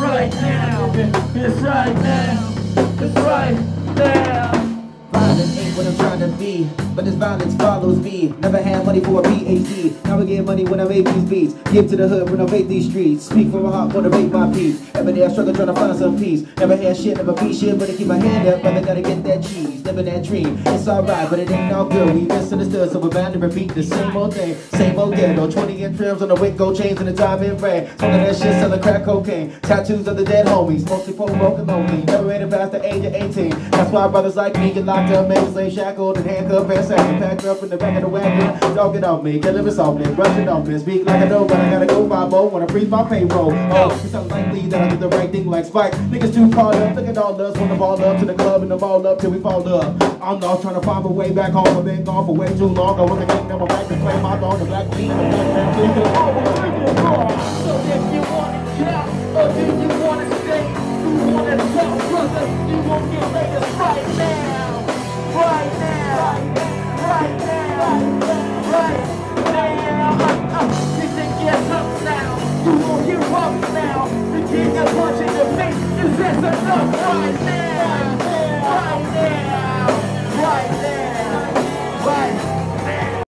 right now. It's right now. It's right now. Violent ain't what I'm trying to be, but this violence follows me. Never had money for a PhD. Now I get money when I make these beats. Give to the hood, renovate these streets. Speak from my heart, motivate my peace. Every day I struggle trying to find some peace. Never had shit, never be shit, but I keep my hand up. Never gotta get that cheese, living that dream. It's alright, but it ain't all good. We misunderstood, so we're bound to repeat the same old thing. Same old ghetto. 20 inch rims on the wick, gold chains, and the diamond ring. Smoking that shit, selling crack cocaine. Tattoos of the dead homies. Mostly poor, broken, lonely. Never made it past the age of 18. That's why brothers like me get locked up, made slave shackled and handcuffed and sacked. Packed up in the back of the wagon. Dog it off me, killing me softly. Brush it off me. Speak like I know, but I gotta go by more when I freeze my payroll. Oh, it's unlikely that I did the right thing like Spike. Niggas too caught up, look at all us. Wanna ball up to the club and the ball up till we fall up. I'm lost trying to find my way back home. I've been gone for way too long. I want to get number back to claim my dog, the black queen, the black man, oh, please. So if you wanna count, or do you wanna stay? You wanna talk, brother? King of